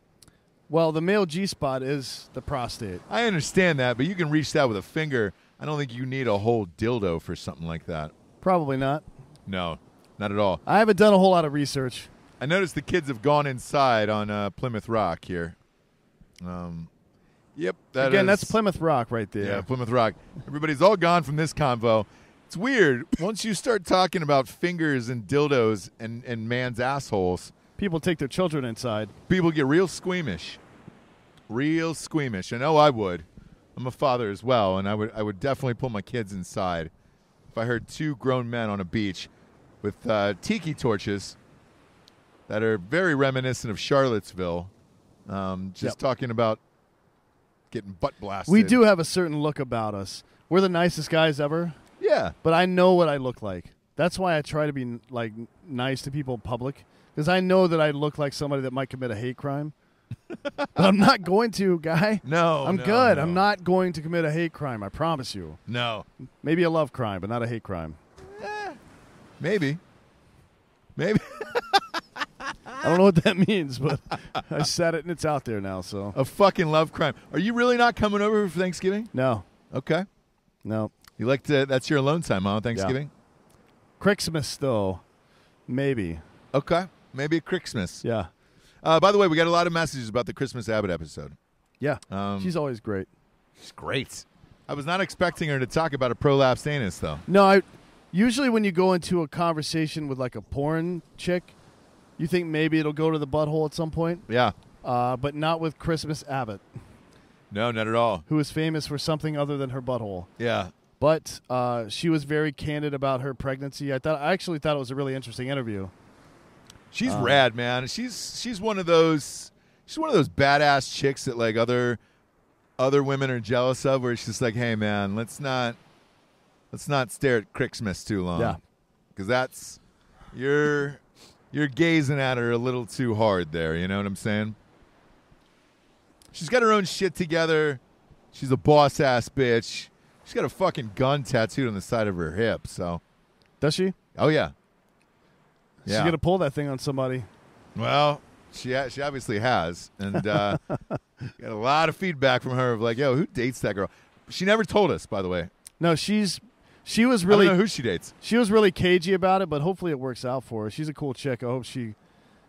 Well, the male G spot is the prostate. I understand that, but you can reach that with a finger. I don't think you need a whole dildo for something like that. Probably not. No, not at all. I haven't done a whole lot of research. I noticed the kids have gone inside on uh, Plymouth Rock here. Um, yep. that Again, that's Plymouth Rock right there. Yeah, Plymouth Rock. Everybody's all gone from this convo. It's weird. Once you start talking about fingers and dildos and, and man's assholes, People take their children inside. people get real squeamish. Real squeamish. I know I would. I'm a father as well, and I would I would definitely pull my kids inside if I heard two grown men on a beach with uh, tiki torches that are very reminiscent of Charlottesville. Um, just Yep. talking about getting butt blasted. We do have a certain look about us. We're the nicest guys ever, Yeah. but I know what I look like. That's why I try to be like nice to people in public because I know that I look like somebody that might commit a hate crime. but I'm not going to, guy. No. I'm no, good. no. I'm not going to commit a hate crime. I promise you. No. Maybe a love crime, but not a hate crime. Maybe. Maybe. I don't know what that means, but I said it and it's out there now. So a fucking love crime. Are you really not coming over for Thanksgiving? no, Okay. no. You like to? That's your alone time, huh? Thanksgiving. Christmas though, maybe. Okay. Maybe a Christmas. Yeah, Uh, by the way, we got a lot of messages about the Christmas Abbott episode. yeah. Um, She's always great. She's great. I was not expecting her to talk about a prolapsed anus, though. No, I usually when you go into a conversation with like a porn chick, you think maybe it'll go to the butthole at some point, Yeah. uh, but not with Christmas Abbott, No, not at all. who is famous for something other than her butthole. Yeah. But uh, she was very candid about her pregnancy. I thought I actually thought it was a really interesting interview. She's Um, rad, man. She's she's one of those she's one of those badass chicks that like other other women are jealous of where she's just like, "Hey man, let's not let's not stare at Christmas too long." Yeah. Cuz that's you're you're gazing at her a little too hard there, you know what I'm saying? She's got her own shit together. She's a boss ass bitch. She's got a fucking gun tattooed on the side of her hip, so Does she? Oh yeah. yeah. She's gonna pull that thing on somebody. Well, she ha- she obviously has, and uh, got a lot of feedback from her of like, "Yo, who dates that girl?" She never told us, by the way. No, she's she was Really, really I don't know who she dates. she was really cagey about it, but hopefully it works out for her. She's a cool chick. I hope she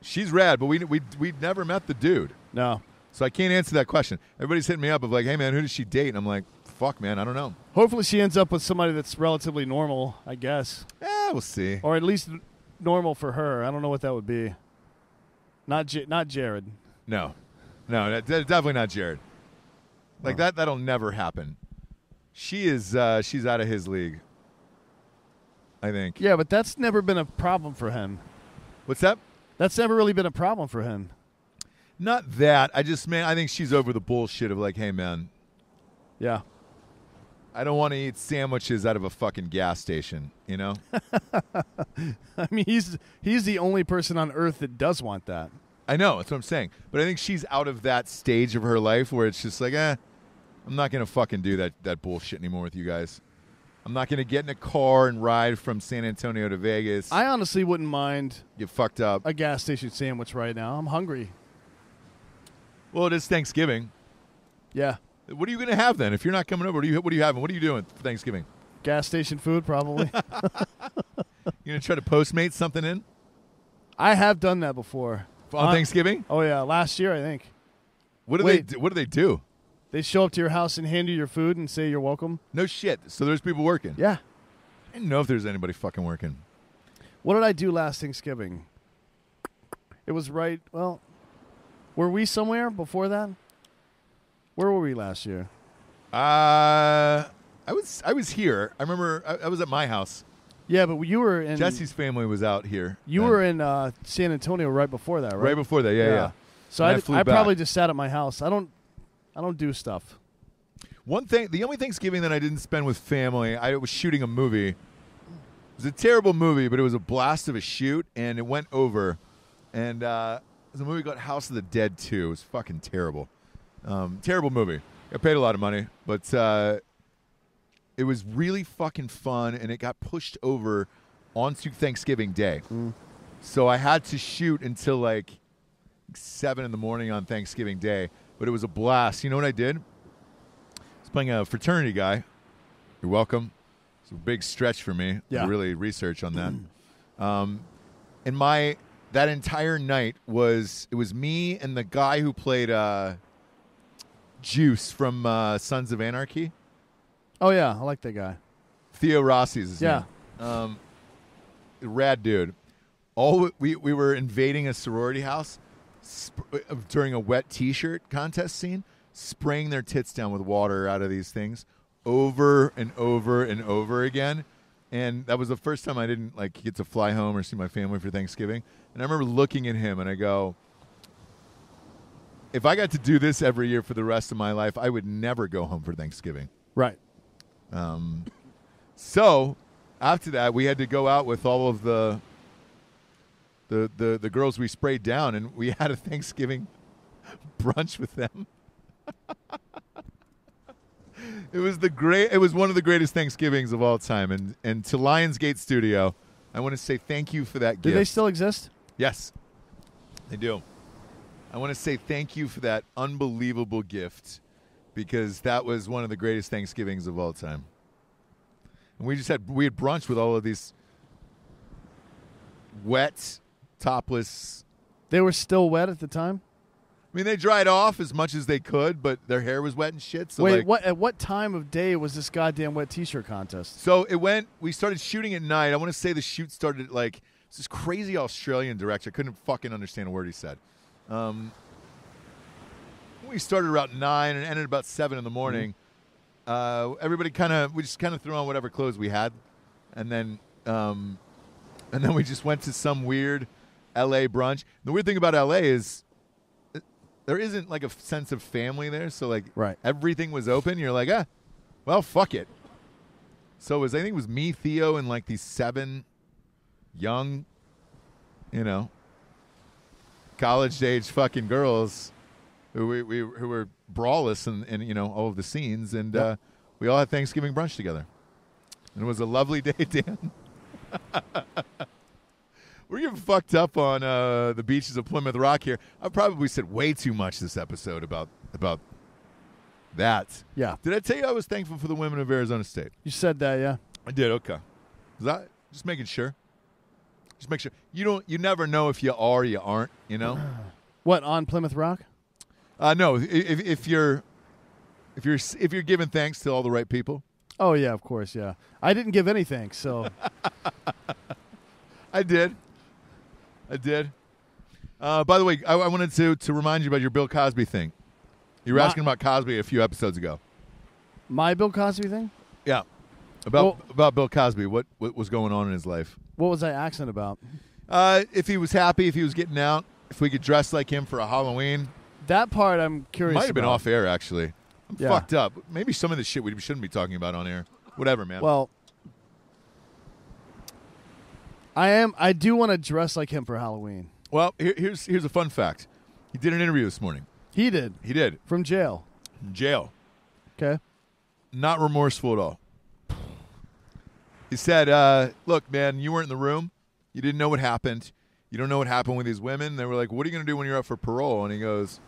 She's rad, but we we we never met the dude, no. so I can't answer that question. Everybody's hitting me up of like, "Hey man, who does she date?" And I'm like, "Fuck man, I don't know." Hopefully she ends up with somebody that's relatively normal, I guess, Yeah, we'll see. or at least normal for her. I don't know what that would be. Not J- not Jared. No, no, that- that- definitely not Jared. Like that, that'll never happen. She is, uh, she's out of his league. I think. Yeah, but that's never been a problem for him. What's that? That's never really been a problem for him. Not that. I just, man, I think she's over the bullshit of like, hey, man, Yeah. I don't want to eat sandwiches out of a fucking gas station, you know? I mean, he's he's the only person on earth that does want that. I know, that's what I'm saying. But I think she's out of that stage of her life where it's just like, eh, I'm not going to fucking do that, that bullshit anymore with you guys. I'm not going to get in a car and ride from San Antonio to Vegas. I honestly wouldn't mind get fucked up. a gas station sandwich right now. I'm hungry. well, it is Thanksgiving. Yeah. What are you going to have then? If you're not coming over, what are you, what are you having? What are you doing for Thanksgiving? Gas station food, probably. You going to try to Postmate something in I have done that before. on Uh, Thanksgiving? Oh yeah, last year I think. What do wait. they do? What do they do? They show up to your house and hand you your food and say you're welcome. No shit. So there's people working. Yeah. I didn't know if there's anybody fucking working. What did I do last Thanksgiving? It was right. Well, were we somewhere before that? Where were we last year? Uh, I was I was here. I remember I, I was at my house. Yeah, but you were in Jesse's family was out here. You then. were in uh, San Antonio right before that, right? right before that. Yeah, yeah. So And I, I I probably just sat at my house. I don't. I don't do stuff. One thing, the only Thanksgiving that I didn't spend with family, I was shooting a movie. It was a terrible movie, but it was a blast of a shoot, and it went over. And uh, it was a movie called House of the Dead 2. It was fucking terrible. Um, terrible movie. I paid a lot of money, but uh, it was really fucking fun, and it got pushed over onto Thanksgiving Day. So I had to shoot until like seven in the morning on Thanksgiving Day, but it was a blast. You know what I did? I was playing a fraternity guy. You're welcome. It's a big stretch for me Yeah. to really research on that. um, and my that entire night was it was me and the guy who played uh, Juice from uh, Sons of Anarchy. Oh yeah, I like that guy. Theo Rossi's Yeah. Um, rad dude. All we we were invading a sorority house sp- uh, during a wet T-shirt contest scene, spraying their tits down with water out of these things over and over and over again. and that was the first time I didn't like get to fly home or see my family for Thanksgiving. And I remember looking at him and I go, if I got to do this every year for the rest of my life, I would never go home for Thanksgiving. Right. Um, so after that, we had to go out with all of the the the, the girls we sprayed down, and we had a Thanksgiving brunch with them. it was the great. It was one of the greatest Thanksgivings of all time, and and to Lionsgate Studio, I want to say thank you for that gift. Do gift. they still exist? Yes, they do. I want to say thank you for that unbelievable gift because that was one of the greatest Thanksgivings of all time. And we just had we had brunch with all of these wet, topless. They were still wet at the time. I mean, they dried off as much as they could, but their hair was wet and shit. So Wait, like, what? At what time of day was this goddamn wet T-shirt contest? So it went. We started shooting at night. I want to say the shoot started at like this crazy Australian director. I couldn't fucking understand a word he said. Um, we started around nine and ended about seven in the morning. Uh, everybody kind of we just kind of threw on whatever clothes we had, and then um, and then we just went to some weird L.A. brunch. The weird thing about L.A. is uh, there isn't like a sense of family there. So like Right. everything was open. You're like ah, well fuck it. So it was I think it was me, Theo, and like these seven young, you know, college age fucking girls who we, we who were brawless and in, you know all of the scenes, and Yep. uh, we all had Thanksgiving brunch together. And it was a lovely day, Dan. We're getting fucked up on uh, the beaches of Plymouth Rock here. I probably said way too much this episode about about that. Yeah, Did I tell you I was thankful for the women of Arizona State? you said that. Yeah. I did. Okay. Was that just making sure? Just make sure you don't. You never know if you are, or you aren't. You know. What on Plymouth Rock? Uh, no. If, if you're if you're if you're giving thanks to all the right people, Oh yeah, of course. Yeah, I didn't give any thanks. So I did. I did. Uh, by the way, I, I wanted to to remind you about your Bill Cosby thing. You were My- asking about Cosby a few episodes ago. my Bill Cosby thing. Yeah. About Well- about Bill Cosby. What what was going on in his life? What was I asking about? Uh, if he was happy, if he was getting out, if we could dress like him for a Halloween. That part I'm curious. Might have been about. off air actually. I'm Yeah. fucked up. Maybe some of the shit we shouldn't be talking about on air. Whatever, man. Well, I am. I do want to dress like him for Halloween. Well, here, here's here's a fun fact. He did an interview this morning. He did He did from jail. jail. Okay. Not remorseful at all. He said, uh, "Look, man, you weren't in the room. You didn't know what happened. You don't know what happened with these women." They were like, "What are you going to do when you're up for parole?" And he goes,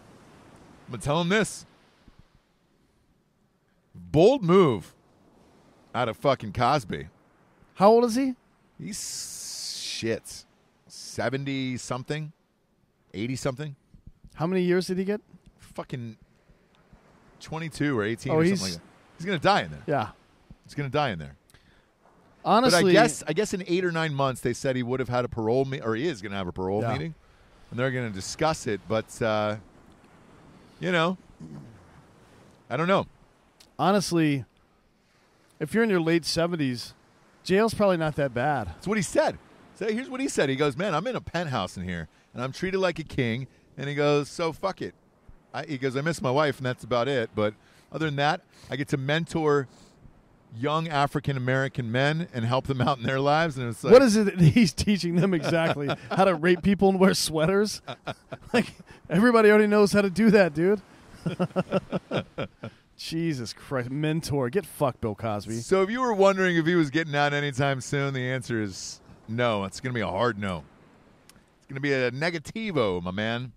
"I'm going to tell them this. Bold move out of fucking Cosby. How old is he? He's shit, seventy something, eighty something." How many years did he get? fucking 22 or 18 Oh, or he's- something like that. He's going to die in there. Yeah. He's going to die in there. Honestly, but I guess I guess in 8 or 9 months they said he would have had a parole me- or he is going to have a parole Yeah. meeting and they're going to discuss it, but uh you know, I don't know. honestly, if you're in your late seventies, jail's probably not that bad. That's what he said. So here's what he said. He goes, "Man, I'm in a penthouse in here and I'm treated like a king." And he goes, "So fuck it." I, he goes, "I miss my wife and that's about it, but other than that, I get to mentor young African American men and help them out in their lives." And it's like, what is it that he's teaching them exactly? how to rape people and wear sweaters? like everybody already knows how to do that, dude. Jesus Christ, mentor, get fucked, Bill Cosby. So if you were wondering if he was getting out anytime soon, the answer is no. It's going to be a hard no. It's going to be a negativo, my man.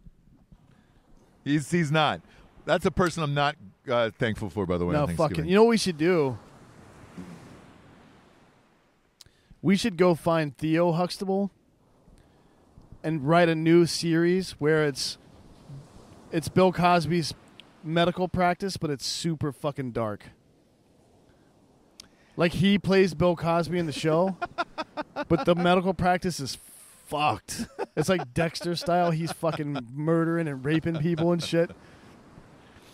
He's he's not. That's a person I'm not uh, thankful for, by the way. No, fucking. You know what we should do? We should go find Theo Huxtable and write a new series where it's it's Bill Cosby's medical practice, but it's super fucking dark. Like he plays Bill Cosby in the show, but the medical practice is fucked. It's like Dexter style. He's fucking murdering and raping people and shit.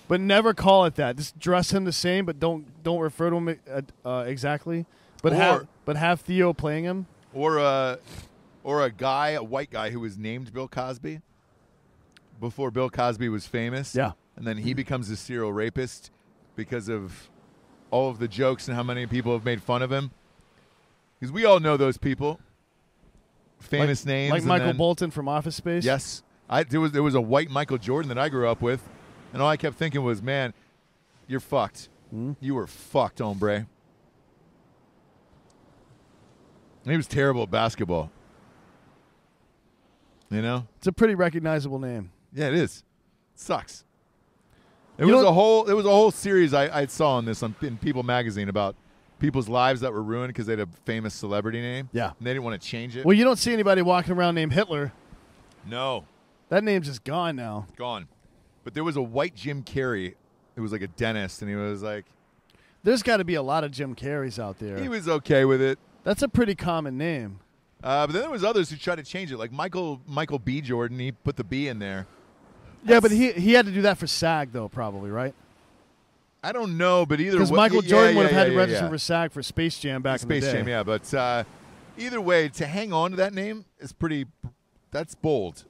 But never call it that. Just dress him the same, but don't don't refer to him uh, uh, exactly. But or have but have Theo playing him. or a or a guy, a white guy who was named Bill Cosby before Bill Cosby was famous. Yeah. and then he becomes a serial rapist because of all of the jokes and how many people have made fun of him. Because we all know those people, famous like, names, like Michael then- Bolton from Office Space. Yes, I there was there was a white Michael Jordan that I grew up with, and all I kept thinking was, man, you're fucked. Hmm? You were fucked, hombre. And he was terrible at basketball. You know? it's a pretty recognizable name. Yeah, it is. sucks. It You was a whole. It was a whole series I, I saw on this on in People magazine about people's lives that were ruined because they had a famous celebrity name. Yeah. and they didn't want to change it. Well, you don't see anybody walking around named Hitler. no, That name's just gone now. gone. But there was a white Jim Carrey. It was like a dentist, and he was like, There's got to be a lot of Jim Carreys out there. he was okay with it. That's a pretty common name. Uh, but then there was others who tried to change it, like Michael Michael B. Jordan. He put the B in there. Yeah, but he he had to do that for SAG though, probably right? I don't know, but either Because Michael Jordan yeah, would have had yeah, to register yeah. for SAG for Space Jam back in the Space. Jam, yeah. But uh, either way, to hang on to that name is pretty. That's bold.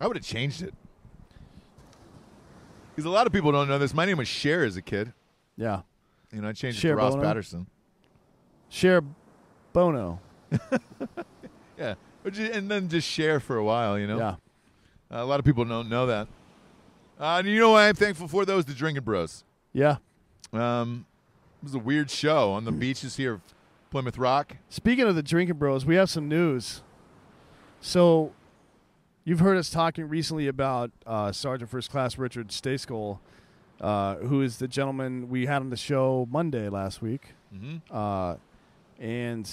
I would have changed it. Because a lot of people don't know this. My name was Cher as a kid. Yeah. You know, I changed Cher it to Ross Bono? Patterson. Cher Bono. Yeah, and then just share for a while. You know, Yeah. Uh, a lot of people don't know that. Uh, and you know what I'm thankful for? Those the Drinking Bros. Yeah. Um, it was a weird show on the beaches here of Plymouth Rock. Speaking of the drinking bros, we have some news. So, you've heard us talking recently about uh, Sergeant First Class Richard Stayskal, uh, who is the gentleman we had on the show Monday last week, hmm uh, and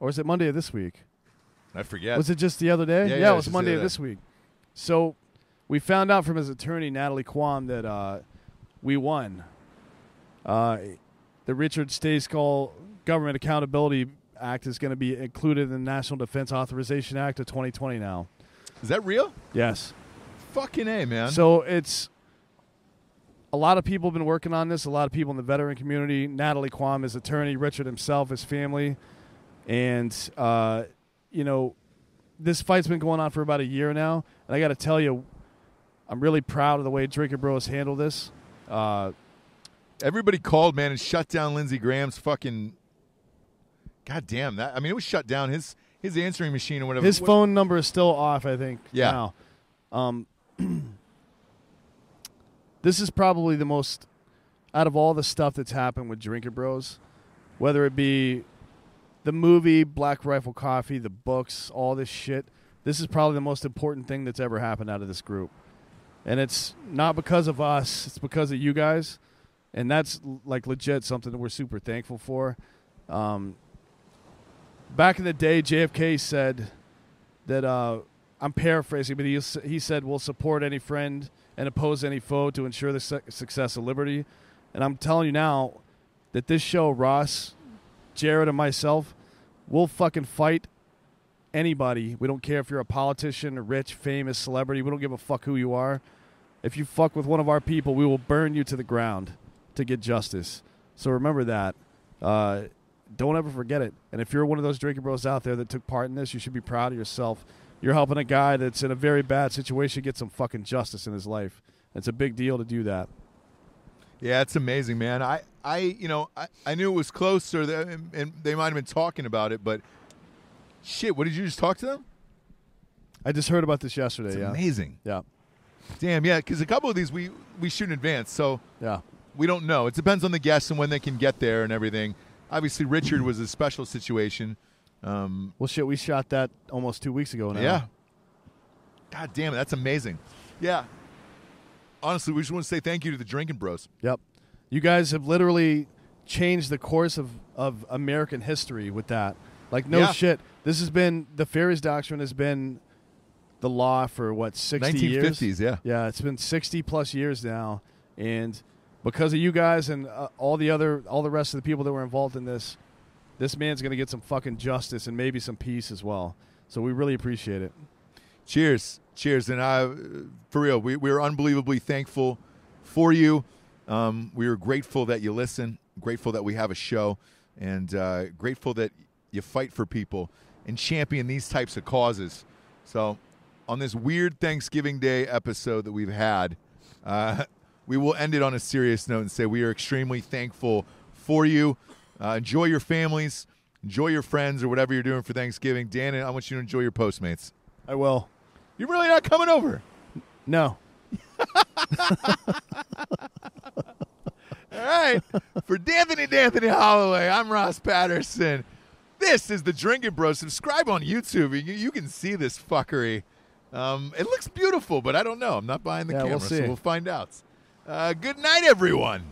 or is it Monday of this week? I forget. Was it just the other day? Yeah, yeah, it was Monday of this week. So we found out from his attorney Natalie Khawam that uh, we won. Uh, the Richard Stayskal Government Accountability Act is going to be included in the National Defense Authorization Act of 2020 now. Is that real? Yes. Fucking a man. So it's a lot of people have been working on this. A lot of people in the veteran community. Natalie Khawam, his attorney, Richard himself, his family, and uh, you know, this fight's been going on for about a year now. And I got to tell you, I'm really proud of the way Drinker Bros handled this. Uh, Everybody called, man, and shut down Lindsey Graham's fucking. God damn that! I mean, it was shut down. His his answering machine or whatever. his What- phone number is still off, I think. Yeah. Now. Um, this is probably the most out of all the stuff that's happened with Drinker Bros, whether it be the movie Black Rifle Coffee, the books, all this shit. This is probably the most important thing that's ever happened out of this group. And it's not because of us, it's because of you guys. And that's like legit something that we're super thankful for. Um, back in the day, JFK said that uh, I'm paraphrasing, but he he said we'll support any friend and oppose any foe to ensure the su- success of liberty. And I'm telling you now that this show, Ross, Jared, and myself, we'll fucking fight anybody. We don't care if you're a politician, rich, famous celebrity. We don't give a fuck who you are. If you fuck with one of our people, we will burn you to the ground to get justice. So remember that. Uh, don't ever forget it. And if you're one of those drinking bros out there that took part in this, you should be proud of yourself. You're helping a guy that's in a very bad situation get some fucking justice in his life. It's a big deal to do that. Yeah, it's amazing, man. I, I, you know, I, I knew it was close, or the, and they might have been talking about it, but shit, what did you just talk to them? I just heard about this yesterday. It's yeah. amazing. Yeah. Damn, yeah, because a couple of these we we shoot in advance, so Yeah. we don't know. It depends on the guests and when they can get there and everything. Obviously, Richard was a special situation. Um, Well, shit, we shot that almost two weeks ago now. yeah. God damn it, that's amazing. Yeah. Honestly, we just want to say thank you to the Drinking Bros. Yep. You guys have literally changed the course of, of American history with that. Like, no Yeah. shit. This has been, the Feres Doctrine has been the law for what, 60 years? 1950s, yeah. Yeah, it's been 60 plus years now. And because of you guys and uh, all the other, all the rest of the people that were involved in this, this man's going to get some fucking justice and maybe some peace as well. So we really appreciate it. Cheers. Cheers. And I, for real, we, we're unbelievably thankful for you. Um, we are grateful that you listen, grateful that we have a show. and uh, grateful that you fight for people and champion these types of causes. So, on this weird Thanksgiving Day episode that we've had, uh, we will end it on a serious note and say we are extremely thankful for you. Uh, enjoy your families, enjoy your friends, or whatever you're doing for Thanksgiving. Dan, I want you to enjoy your Postmates. I will. You're really not coming over. No. All right. For D'Anthony D'Anthony Holloway, I'm Ross Patterson. This is the Drinking Bro. Subscribe on YouTube. You, you can see this fuckery. Um, it looks beautiful, but I don't know. I'm not buying the Yeah, camera, we'll so we'll find out. Uh, good night, everyone.